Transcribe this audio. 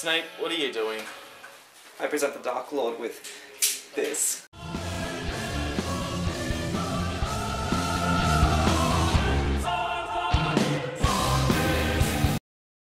Snape, what are you doing? I present the Dark Lord with this.